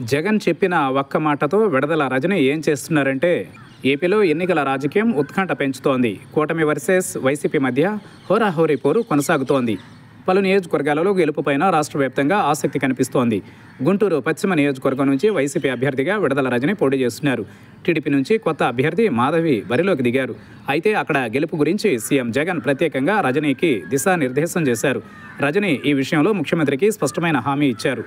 జగన్ చెప్పిన ఒక్క మాటతో విడదల రజని ఏం చేస్తున్నారంటే ఏపీలో ఎన్నికల రాజకీయం ఉత్కంఠ పెంచుతోంది. కూటమి వర్సెస్ వైసీపీ మధ్య హోరాహోరీ పోరు కొనసాగుతోంది. పలు నియోజకవర్గాలలో గెలుపుపైన రాష్ట్ర వ్యాప్తంగా ఆసక్తి కనిపిస్తోంది. గుంటూరు పశ్చిమ నియోజకవర్గం నుంచి వైసీపీ అభ్యర్థిగా విడదల రజని పోటీ చేస్తున్నారు. టీడీపీ నుంచి కొత్త అభ్యర్థి మాధవి బరిలోకి దిగారు. అయితే అక్కడ గెలుపు గురించి సీఎం జగన్ ప్రత్యేకంగా రజనీకి దిశానిర్దేశం చేశారు. రజని ఈ విషయంలో ముఖ్యమంత్రికి స్పష్టమైన హామీ ఇచ్చారు.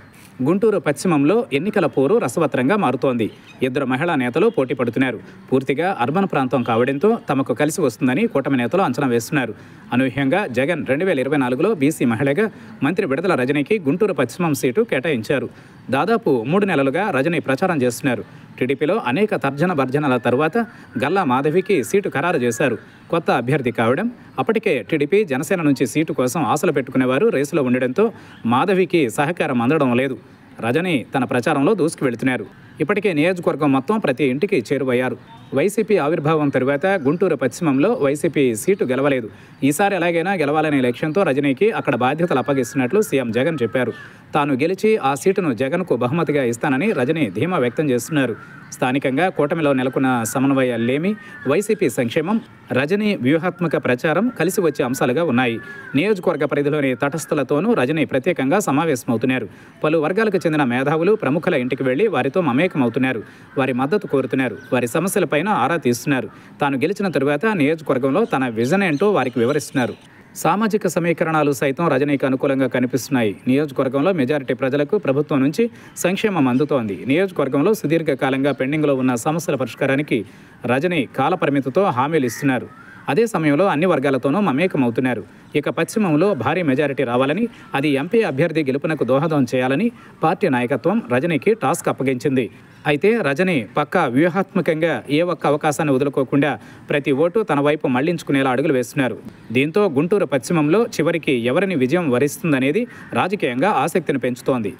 గుంటూరు పశ్చిమంలో ఎన్నికల పోరు రసవత్రంగా మారుతోంది. ఇద్దరు మహిళా నేతలు పోటీ పడుతున్నారు. పూర్తిగా అర్బన్ ప్రాంతం కావడంతో తమకు కలిసి వస్తుందని కూటమి నేతలు అంచనా వేస్తున్నారు. అనూహ్యంగా జగన్ రెండు వేల ఇరవై నాలుగులో బీసీ మహిళగా మంత్రి విడదల రజనీకి గుంటూరు పశ్చిమం సీటు కేటాయించారు. దాదాపు మూడు నెలలుగా రజని ప్రచారం చేస్తున్నారు. టీడీపీలో అనేక తర్జన భర్జనల తర్వాత గల్లా మాధవికి సీటు ఖరారు చేశారు. కొత్త అభ్యర్థి కావడం అప్పటికే టీడీపీ జనసేన నుంచి సీటు కోసం ఆశలు పెట్టుకునేవారు రేసులో ఉండడంతో మాధవికి సహకారం అందడం లేదు. రజని తన ప్రచారంలో దూసుకు వెళుతున్నారు. ఇప్పటికే నియోజకవర్గం మొత్తం ప్రతి ఇంటికి చేరువయ్యారు. వైసీపీ ఆవిర్భావం తరువాత గుంటూరు పశ్చిమంలో వైసీపీ సీటు గెలవలేదు. ఈసారి ఎలాగైనా గెలవాలనే లక్ష్యంతో రజనీకి అక్కడ బాధ్యతలు అప్పగిస్తున్నట్లు సీఎం జగన్ చెప్పారు. తాను గెలిచి ఆ సీటును జగన్కు బహుమతిగా ఇస్తానని రజని ధీమా వ్యక్తం చేస్తున్నారు. స్థానికంగా కూటమిలో నెలకొన్న సమన్వయ లేమి వైసీపీ సంక్షేమం రజనీ వ్యూహాత్మక ప్రచారం కలిసి వచ్చే అంశాలుగా ఉన్నాయి. నియోజకవర్గ పరిధిలోని తటస్థులతోనూ రజని ప్రత్యేకంగా సమావేశమవుతున్నారు. పలు వర్గాలకు చెందిన మేధావులు ప్రముఖుల ఇంటికి వెళ్ళి వారితో మమేకమవుతున్నారు. వారి మద్దతు కోరుతున్నారు. వారి సమస్యలపైన ఆరా తీస్తున్నారు. తాను గెలిచిన తరువాత నియోజకవర్గంలో తన విజన్ ఏంటో వారికి వివరిస్తున్నారు. సామాజిక సమీకరణాలు సైతం రజనీకి అనుకూలంగా కనిపిస్తున్నాయి. నియోజకవర్గంలో మెజారిటీ ప్రజలకు ప్రభుత్వం నుంచి సంక్షేమం అందుతోంది. నియోజకవర్గంలో సుదీర్ఘకాలంగా పెండింగ్లో ఉన్న సమస్యల పరిష్కారానికి రజనీ కాలపరిమితితో హామీలు ఇస్తున్నారు. అదే సమయంలో అన్ని వర్గాలతోనూ మమేకమవుతున్నారు. ఇక పశ్చిమంలో భారీ మెజారిటీ రావాలని అది ఎంపీ అభ్యర్థి గెలుపునకు దోహదం చేయాలని పార్టీ నాయకత్వం రజనీకి టాస్క్ అప్పగించింది. అయితే రజనీ పక్కా వ్యూహాత్మకంగా ఏ ఒక్క అవకాశాన్ని వదులుకోకుండా ప్రతి ఓటు తన వైపు మళ్ళించుకునేలా అడుగులు వేస్తున్నారు. దీంతో గుంటూరు పశ్చిమంలో చివరికి ఎవరిని విజయం వరిస్తుందనేది రాజకీయంగా ఆసక్తిని పెంచుతోంది.